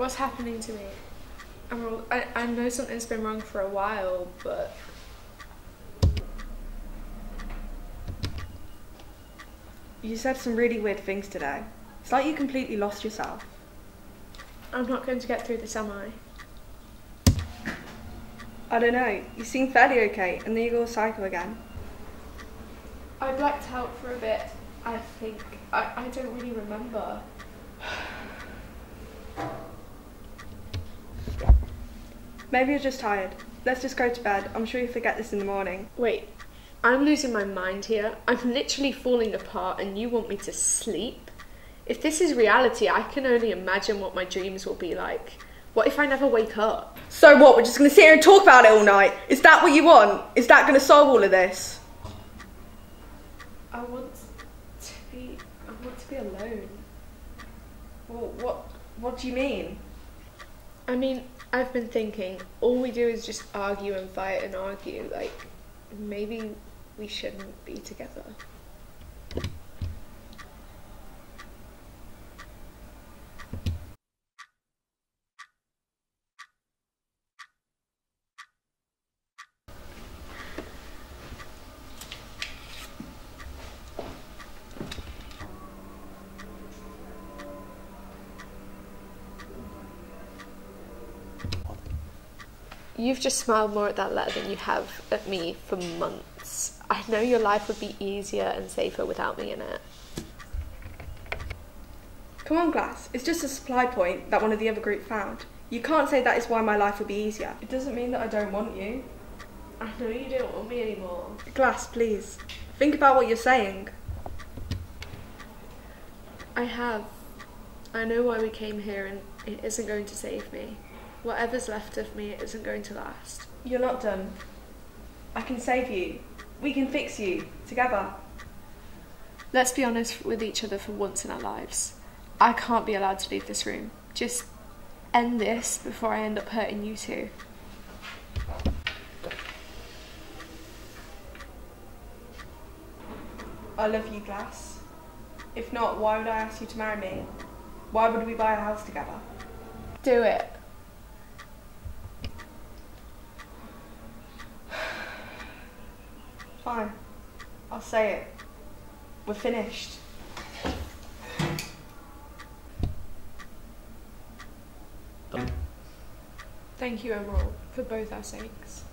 What's happening to me? Emerald, I, I know something's been wrong for a while, but You said some really weird things today. It's like you completely lost yourself. I'm not going to get through this, am I? I don't know. You seem fairly okay, and then you go psycho again. I blacked out for a bit, I think. I, I don't really remember. Maybe you're just tired. Let's just go to bed. I'm sure you forget this in the morning. Wait, I'm losing my mind here. I'm literally falling apart, and you want me to sleep? If this is reality, I can only imagine what my dreams will be like. What if I never wake up? So what? We're just gonna sit here and talk about it all night? Is that what you want? Is that gonna solve all of this? I want to be. I want to be alone. Well, what? What do you mean? I mean, I've been thinking, all we do is just argue and fight and argue. Like, maybe we shouldn't be together. You've just smiled more at that letter than you have at me for months. I know your life would be easier and safer without me in it. Come on, Glass. It's just a supply point that one of the other group found. You can't say that is why my life will be easier. It doesn't mean that I don't want you. I know you don't want me anymore. Glass, please. Think about what you're saying. I have. I know why we came here and it isn't going to save me. Whatever's left of me isn't going to last. You're not done. I can save you. We can fix you together. Let's be honest with each other for once in our lives. I can't be allowed to leave this room. Just end this before I end up hurting you too. I love you, Glass. If not, why would I ask you to marry me? Why would we buy a house together? Do it. Fine. I'll say it. We're finished. Thank you, Emerald, for both our sakes.